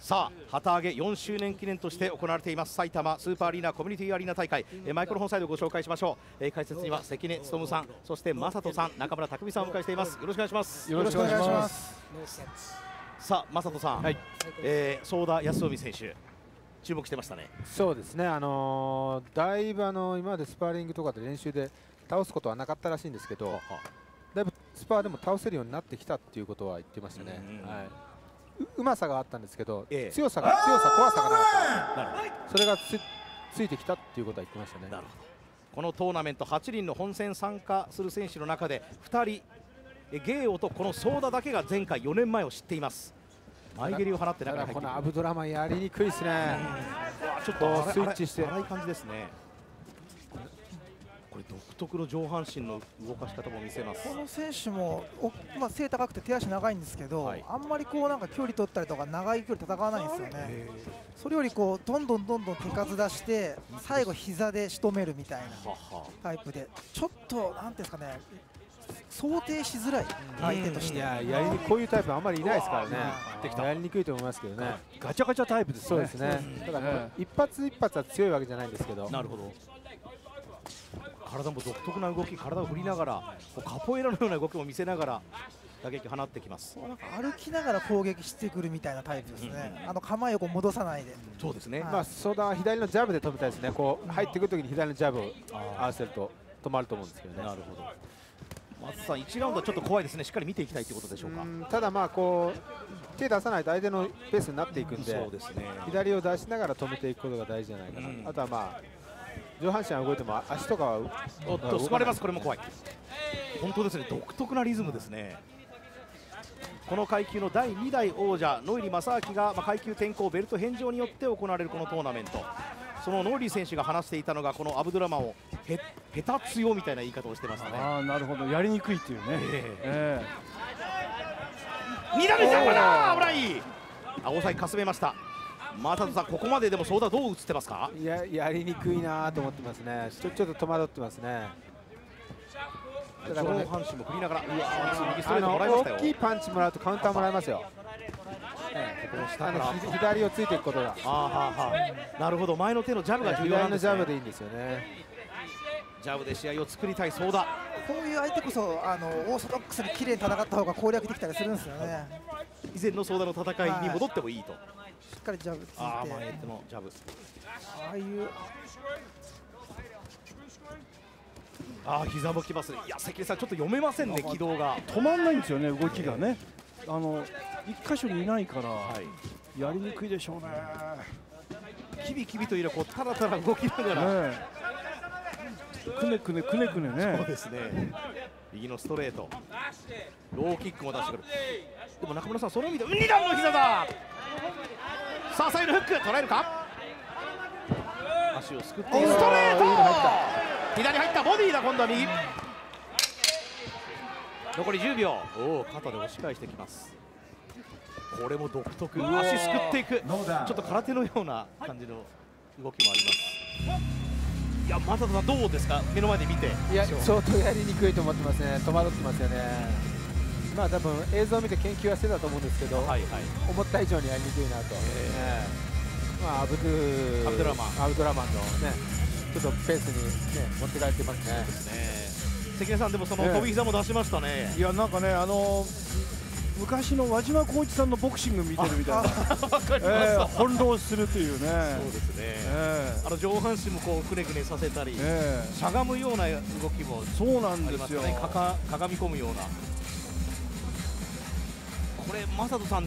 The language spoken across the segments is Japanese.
さあ旗揚げ4周年記念として行われています埼玉スーパーアリーナコミュニティアリーナ大会、えーマイクロフォンサイドをご紹介しましょう、えー解説には関根勤さんそして正人さん中村拓海さんをお迎えしています。よろしくお願いします。よろしくお願いします。さあ正人さん、はい。えー、ソーダ安臣選手注目してましたね。そうですね、あのーだいぶあのー今までスパーリングとかで練習で倒すことはなかったらしいんですけど、だいぶスパーでも倒せるようになってきたっていうことは言ってましたね。はい。ううまさがあったんですけど、ええ。強さが強さ怖さがなかった。それがつついてきたっていうことは言ってましたね。このトーナメント8人の本戦参加する選手の中で2人えーゲーオとこのソーダだけが前回4年前を知っています。前蹴りを放って中に入ってこのアブドラマンやりにくいですね。ちょっことうスイッチして。荒い感じですねこれ独特の上半身の動かし方も見せますこの選手もお、まあ、背高くて手足長いんですけど、はいあんまりこうなんか距離取ったりとか長い距離戦わないんですよね。それよりこうどんどんどんどん手数出して最後膝で仕留めるみたいなタイプでちょっとなんていうんですかね想定しづらい相手として。いややりにこういうタイプあんまりいないですからねやりにくいと思いますけどね。ガチャガチャタイプですね。そうですね。ただこれ一発一発は強いわけじゃないんですけど。なるほど体も独特な動き体を振りながらこうカポエラのような動きも見せながら打撃を放ってきます。歩きながら攻撃してくるみたいなタイプですね。う。ん。あの構えをこう戻さないで。そうですね、はい。まあソーダは左のジャブで止めたいですね。こう入ってくるときに左のジャブを合わせると止まると思うんですけどね。なるほど。松さん1ラウンドはちょっと怖いですね。しっかり見ていきたいということでしょうか。うん。ただまあこう手出さないと相手のペースになっていくんでそうですね。左を出しながら止めていくことが大事じゃないかな、うん。あとはまあ上半身は動いても足とかはおっと救われます。これも怖い。本当ですね。独特なリズムですね。この階級の第2代王者ノイリー正明が、まあ、階級転向ベルト返上によって行われるこのトーナメント。そのノイリー選手が話していたのがこのアブドゥラマンをへ下手強みたいな言い方をしてましたね。ああなるほど。やりにくいっていうね。ええ。二段でしたこれだ危ない。あ大崎かすめましたマサトさんここまででもソーダどう映ってますか？ややりにくいなと思ってますね。ちょちょっと戸惑ってますね。上半身も振りながらうわ右ストレートもらいましたよ。大きいパンチもらうとカウンターもらえますよ。この下あから。のひ左をついていくことがあーはーはー。なるほど。前の手のジャブが重要なんですね。ャブでいいんですよね。ジャブで試合を作りたいソーダこういう相手こそあのオーソドックスに綺麗に戦った方が攻略できたりするんですよね。以前のソーダの戦いに戻ってもいいと、しっかりジャブついて、あああ前手のジャブ。あいう。ああ膝もきますいや関根さんちょっと読めませんね軌道が。え止まんないんですよね動きがね。あの一箇所にいないからはい。やりにくいでしょうね。キビキビというよりはこうたらたら動きながら、ねえ。くねくねくねくねね。そう。ですね。右のストレート。ローキックも出してくるでも中村さんその意味で2段の膝だ。さあサイドフック捉えるか？足をすくって。ストレート！左入ったボディだ今度は右。残り10秒。おお肩で押し返してきます。これも独特。足すくっていく。ちょっと空手のような感じの動きもあります。いやマサトさんどうですか？目の前で見て。いや相当やりにくいと思ってますね。戸惑ってますよねまあ多分映像を見て研究はしてたと思うんですけど、はいはい。思った以上にやりにくいなと、ええ。まあアブドゥアブドラマ。ンアブドラマンのねちょっとペースにね持って帰ってますね。ね。関根さんでもそのええ。飛び膝も出しましたね、いやなんかねあの昔の輪島浩一さんのボクシング見てるみたいな。ええます、翻弄するというね。そうですね、えあの上半身もこうくねくねさせたり、ええ。しゃがむような動きもえそうなんありですよ。ますよね。かかかがみ込むようなこれ正人さん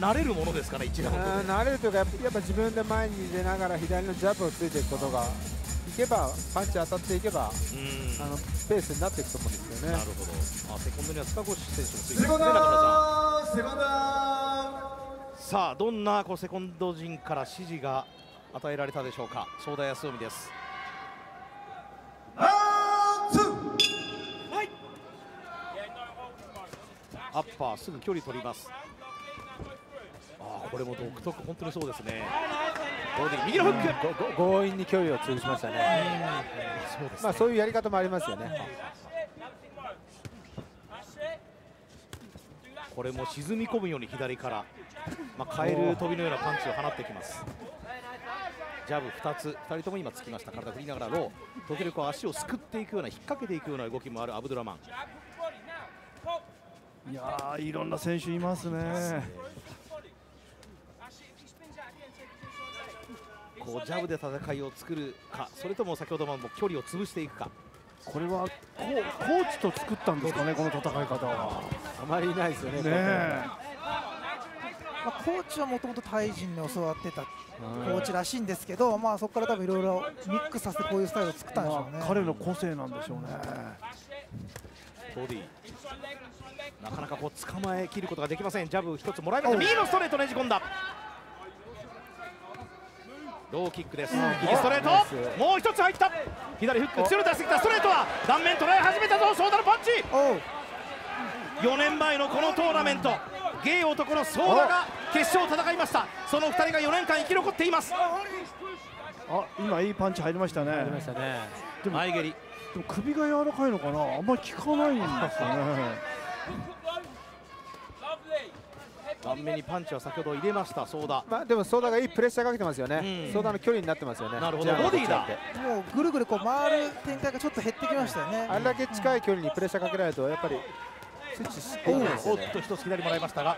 慣れるものですかね1ラウンドでうん慣れるというかやっぱやっぱ自分で前に出ながら左のジャブをついていくことがいけばパンチ当たっていけばうん。あのペースになっていくと思うんですよね。なるほど。あセコンドには塚越選手もついてますね中村さんセコンドさあどんなこうセコンド陣から指示が与えられたでしょうか。相田康臣ですアッパーすぐ距離取ります。あーこれも独特本当にそうですね。ボディ右のフック、ごご強引に距離を潰しましたね。そうですまあそういうやり方もありますよね。これも沈み込むように左から、まあ、カエル飛びのようなパンチを放ってきます。ジャブ2つ2人とも今つきました。体振りながらロー。時々こう足をすくっていくような引っ掛けていくような動きもあるアブドゥラマンいやーいろんな選手いますね。こうジャブで戦いを作るかそれとも先ほども距離を潰していくか。これはココーチと作ったんですかねこの戦い方は。あまりいないですよねねえ。まあ、コーチはもともとタイ人に教わってたコうんーチらしいんですけど、まあ、そこから多分いろいろミックスさせてこういうスタイルを作ったんでしょうね。まあ彼の個性なんでしょうね。ボディなかなかこう捕まえきることができません。ジャブ一つもらいました。右のストレートねじ込んだ。ローキックです。右ストレート。もう一つ入った。左フック強烈出してきた。ストレートは顔面捉え始めたぞ。ソーダのパンチ。おう。4年前のこのトーナメント。ゲイ男のソーダが決勝を戦いました。その2人が4年間生き残っています。あ今いいパンチ入りましたね。ありましたね。前蹴り。でも首が柔らかいのかな。あんまり効かないんですよね 顔面にパンチは先ほど入れましたソーダ。まあでもソーダがいいプレッシャーかけてますよね、うん。ソーダの距離になってますよね。なるほど。ボディだ。もうぐるぐるこう回る展開がちょっと減ってきましたよね。あれだけ近い距離にプレッシャーかけられるとやっぱりスイッチしていないですよねおっと一つ左もらいましたが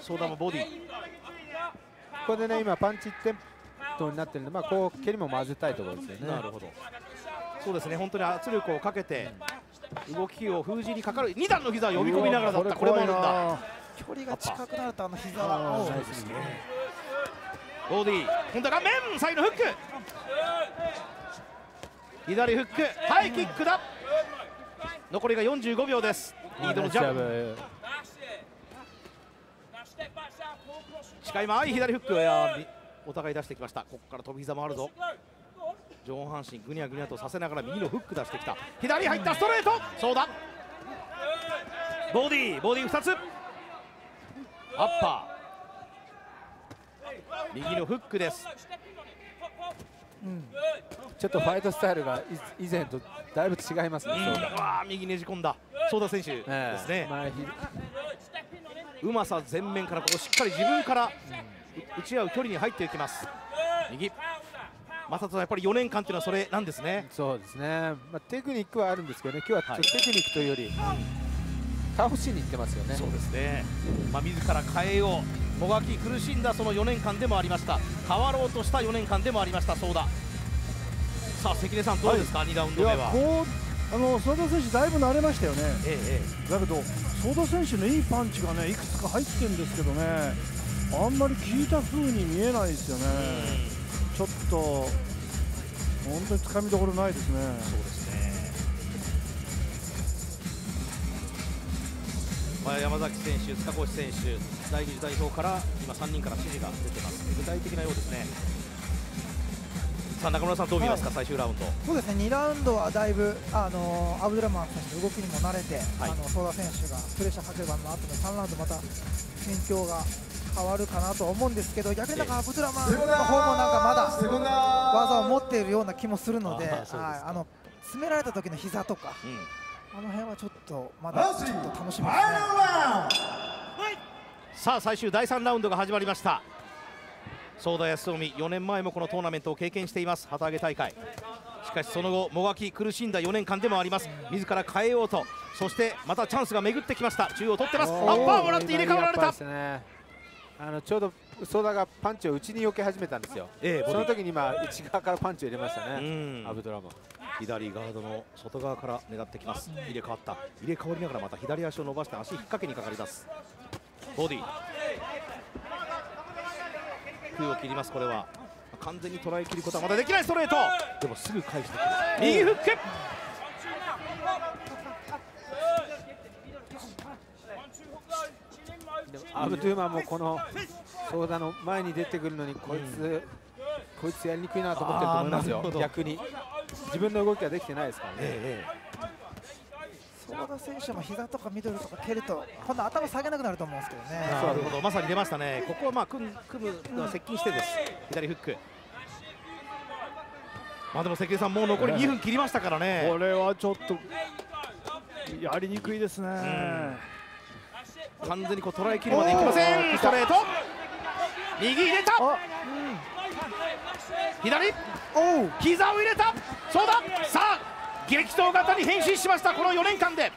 ソーダもボディ。ここでね今パンチ1点トになってるんでまあこう蹴りも混ぜたいところですよね。なるほど。そうですね。本当に圧力をかけて動きを封じにかかる。2段の膝を呼び込みながらだった。これもあるんだ。だ距離が近くなるとあの膝はおう。ボディ今度は顔面サイドフック。左フックハイキックだ。残りが45秒です。リードのジャブブ近い間合い左フック。お互い出してきました。ここから飛び膝もあるぞ上半身ぐにゃぐにゃとさせながら右のフック出してきた。左入った。ストレート。そうだ。ボディボディ2つ。アッパー。右のフックです。うんちょっとファイトスタイルがい以前とだいぶ違いますね、ソーダわあ右ねじ込んだ。ソーダ選手。ですね、まあひうまさ全面からこうしっかり自分から打ち合う距離に入っていきます。右まさとやっぱり4年間っていうのはそれなんですね。そうですね、まあ、テクニックはあるんですけどね。今日はテクニックというより、倒しにいってますよね。そうですね、まあ、自ら変えよう。もがき苦しんだその4年間でもありました。変わろうとした4年間でもありました。そうだ。さあ関根さんどうですか、2ラウンいド目は。やこうあのソーダ選手だいぶ慣れましたよね。えええだけどソーダ選手のいいパンチがねいくつか入ってるんですけどね。あんまり効いた風に見えないですよねと本当につかみどころないですね。そうですね、まあ、山崎選手、塚越選手、第二次代表から今、3人から指示が出てます、具体的なようですね。さあ中村さん、どう見ますか、最終ラウンド。そうですね。2ラウンドはだいぶあのアブドゥラマン選手の動きにも慣れて、はい。あのソーダ選手がプレッシャーかける場面の後で3ラウンドまた戦況が変わるかなとは思うんですけど逆になんかアブドゥラマンの方もなんかまだ技を持っているような気もするのでああの詰められた時の膝とかうん。あの辺はちょっとまだちょっと楽しみですね。さあ最終第3ラウンドが始まりました。ソーダ康臣4年前もこのトーナメントを経験しています。旗揚げ大会。しかしその後もがき苦しんだ4年間でもあります。自ら変えようと。そしてまたチャンスが巡ってきました。中央取ってます。アッパーもらって入れ替わられたあのちょうどソーダがパンチを内に避け始めたんですよ。えその時に今内側からパンチを入れましたうねん。アブドラマン左ガードの外側から狙ってきます。入れ替わった。入れ替わりながらまた左足を伸ばして足引っ掛けにかかります。ボディ。空を切りますこれは。完全に捉えきることはまだできないストレート。でもすぐ返してくる。右フックでもアブドゥーマンもこのソーダの前に出てくるのにこいつ、こいつやりにくいなと思ってると思いますよ。逆に。自分の動きができてないですからね、えソーダ選手も膝とかミドルとか蹴ると今度頭下げなくなると思うんですけどね。なるほど。まさに出ましたね。ここはまあ組む組むのは接近してです。左フック。まあでも関根さんもう残り2分切りましたからね。これはちょっとやりにくいですね、完全にこう捉えきるまでいきません。ストレート。右入れた。左。おう。膝を入れた。そうだ。さあ激闘型に変身しました。この4年間で。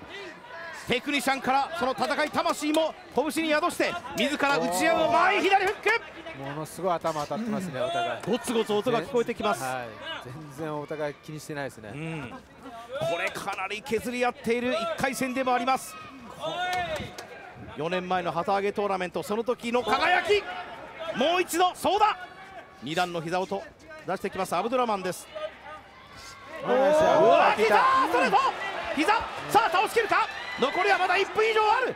テクニシャンからその戦い魂も拳に宿して自ら打ち合う前左フック。ものすごい頭当たってますね、お互い。ゴツゴツ音が聞こえてきます、はい、全然お互い気にしてないですね。うん、これかなり削り合っている1回戦でもあります4年前の旗揚げトーナメントその時の輝き。もう一度そうだ。2段の膝音出してきますアブドゥラマンです。うわ膝ストレート。膝。さあ倒しきるか。残りはまだ1分以上ある。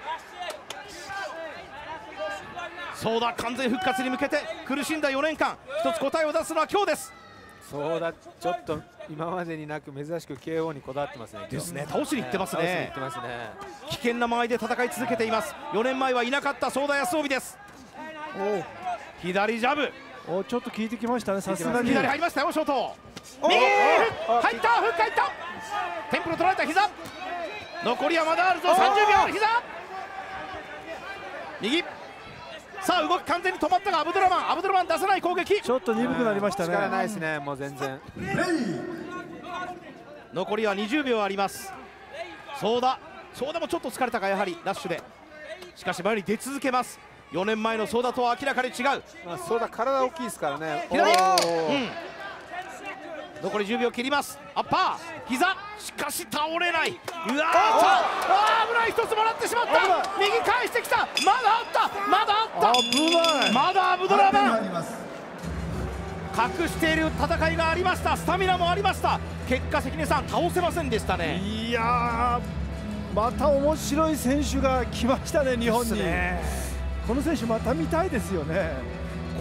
そうだ完全復活に向けて苦しんだ4年間。一つ答えを出すのは今日ですそうだ、ちょっと今までになく珍しく KO にこだわってますね。ですね。倒しにいってます倒しに行ねってますね。危険な間合いで戦い続けています。4年前はいなかった相田康臣です。左ジャブ。おちょっと効いてきましたねさすがに。左入りましたよショート。右入ったフック入った。テンプル取られた膝。残りはまだあるぞ。30秒膝。右さあ動き完全に止まったがアブドゥラマンアブドゥラマン出さない攻撃。ちょっと鈍くなりましたね。力ないですね、もう全然。残りは20秒あります。そうだそうだもちょっと疲れたかやはりダッシュで。しかし前に出続けます。4年前のソーダとは明らかに違う。まあ、そうだ、体大きいですからね。残り10秒切ります。アッパー膝しかし倒れない。うわあ危ない。一つもらってしまった。右返してきた。まだあった。まだあった。危ない。まだアブドラマン隠している戦いがありました。スタミナもありました。結果関根さん倒せませんでしたね。いやーまた面白い選手が来ましたね日本に、ね。この選手また見たいですよね。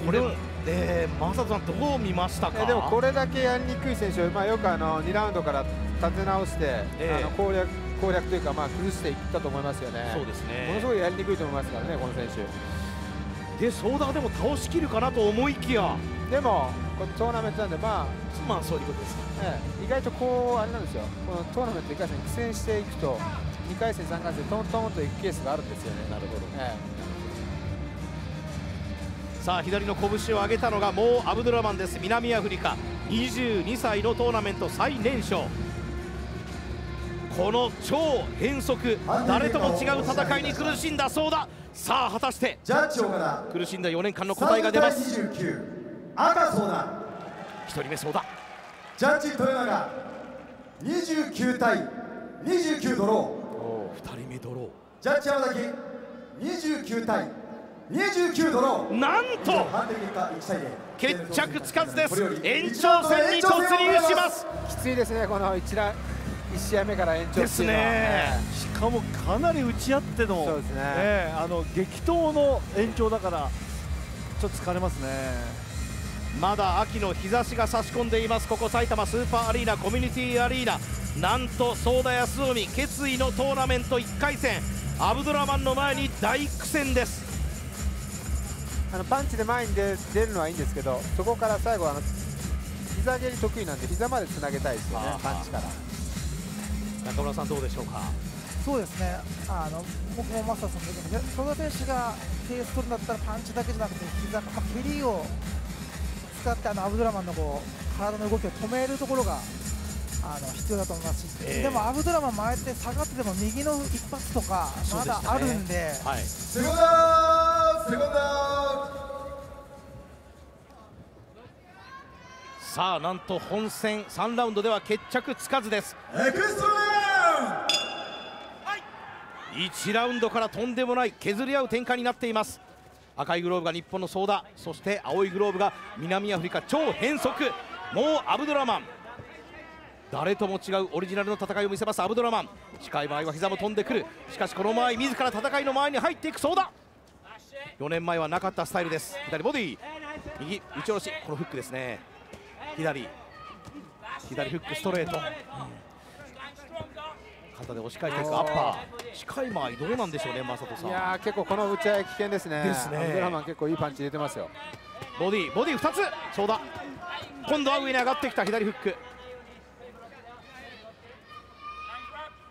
これえー、マサトさんどう見ましたか？えでもこれだけやりにくい選手を、まあ、よくあの2ラウンドから立て直して、ええあの攻略攻略というか、まあ、崩していったと思いますよね。そうですものねすごいやりにくいと思いますからね、この選手。でソーダでも倒しきるかなと思いきやでも、トーナメントなんで、まあ、まあそういうことですええ意外とこう、あれなんですよ、このトーナメント1回戦苦戦していくと、2回戦、3回戦、トントンといくケースがあるんですよね。なるほど。えさあ左の拳を上げたのがもうアブドゥラマンです。南アフリカ。22歳のトーナメント最年少。この超変則。誰とも違う戦いに苦しんだそうだ。さあ果たして苦しんだ4年間の答えが出ま30す対29赤ソーダ1人目そうだ。ジャッジ豊永。29対29ドロ2人目ドロー。ジャッジ山崎。29対29ドローーなんと。判定結果1対0決着つかずです。延長戦に突入します。えきついですね、この 1, ラ1試合目から延長ですね。えしかもかなり打ち合ってのそうですね。ええあの激闘の延長だからちょっと疲れますね。まだ秋の日差しが差し込んでいます。ここ埼玉スーパーアリーナコミュニティアリーナ。なんとソーダ康臣決意のトーナメント1回戦。アブドラマンの前に大苦戦ですあのパンチで前に出出るのはいいんですけどそこから最後あの膝蹴り得意なんで膝までつなげたいですよねパンチから。中村さんどうでしょうか？そうですね。あの僕もマスターさんも言うけど戸田選手がペース取るんだったらパンチだけじゃなくて膝、まあ、蹴りを使ってあのアブドラマンのこう体の動きを止めるところがあの必要だと思いますし、ええ。でもアブドラマン前って下がってても右の一発とかまだあるんではいさあなんと本戦3ラウンドでは決着つかずです。ーエクストラ1ラウンドからとんでもない削り合う展開になっています。赤いグローブが日本のソーダそして青いグローブが南アフリカ超変則。もうアブドラマン。誰とも違うオリジナルの戦いを見せますアブドラマン。近い場合は膝も飛んでくる。しかしこの前自ら戦いの前に入っていくソーダ4年前はなかったスタイルです。左ボディ。右打ち下ろし。このフックですね。左。左フックストレート。肩で押し返していく。アッパー。近い間合いどうなんでしょうね正人さん。いやー結構この打ち合い危険ですね。ですね。ラマン結構いいパンチ入れてますよ。ボディボディ2つ。そうだ。今度は上に上がってきた左フック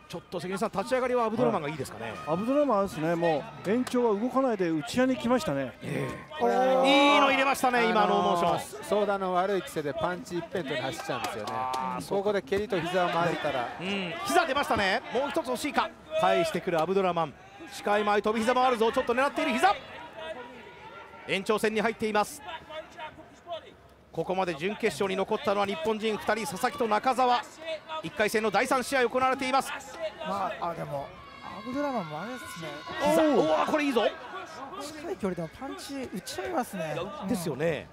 ちょっと関根さん立ち上がりはアブドラマンがいいですかね、アブドラマンはですね。もう延長は動かないで内屋に来ましたね。これいいの入れましたね今ノーモーション。ンソーダの悪い癖でパンチ一辺倒に走っちゃうんですよね。ここで蹴りと膝を回れたら。うん、膝出ましたね。もう一つ欲しいか。返してくるアブドラマン。視界前飛び膝もあるぞ。ちょっと狙っている膝。延長戦に入っていますここまで準決勝に残ったのは日本人2人佐々木と中澤。1回戦の第3試合行われています。まああでもアブドラマンもあれですね。膝おおこれいいぞ。近い距離でもパンチ打ち合いますね。ですよね。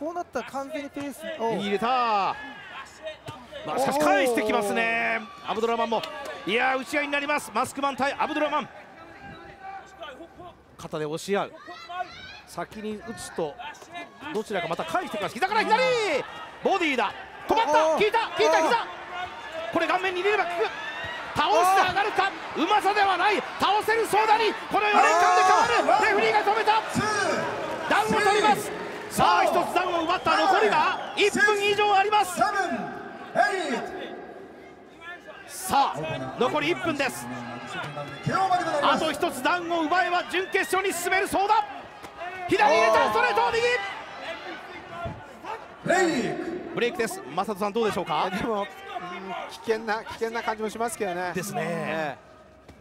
こうなったら完全にペースを。入れた。まあしかし返してきますね。アブドラマンも。いやー打ち合いになります。マスクマン対アブドラマン。肩で押し合う。先に打つとどちらかまた返してきます。膝から左。ボディだ。止まった。効いた。効いた。膝。これ顔面に入れれば効く。倒して上がるか。うまさではない。倒せるソーダに。この4年間で変わる。レフェリーが止めた。ダウンを取ります。さあ一つダウンを奪った残りが1分以上あります。さあ残り1分です。あと一つダウンを奪えば準決勝に進めるソーダ左入れた。ストレート右ブレイク。です。正人さんどうでしょうか？でも、うん危険な危険な感じもしますけどね。ですね。え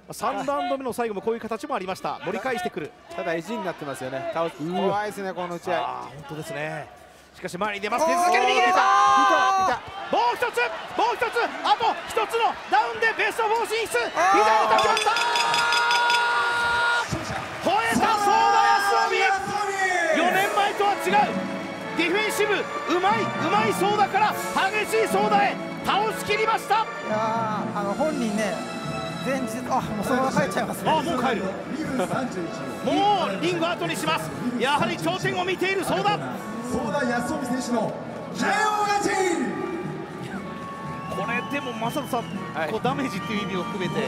3ラウンド目の最後もこういう形もありました。盛り返してくる。えただ意地になってますよね。倒す怖いですねこの打ち合い。本当ですね。しかし前に出ます。手続ける右入れた。もう一つもう一つあと一つのダウンでベスト4進出。左に立ちました。吠えたソーダ康臣。4年前とは違うディフェンシブうまいうまいソーダから激しいソーダへ倒しきりました。いやーあの本人ね前日あもうそのまま帰っちゃいますね。あもう帰る。もうリング後にします。やはり頂点を見ているソーダ相田康臣選手の KO 勝ち。これでも正人さん、はい。こうダメージっていう意味を含めて。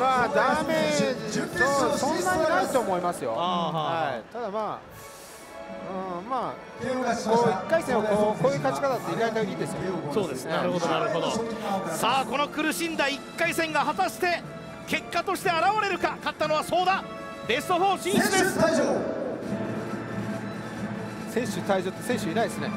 まあダメージそうそんなにないと思いますよ。あー。はい。ただまあうんまあこうした1回戦をこうこういう勝ち方って意外といいですよそうですなるほどなるほど。さあこの苦しんだ1回戦が果たして結果として現れるか。勝ったのはソーダベスト4進出選です。手退場。選手退場って選手いないですね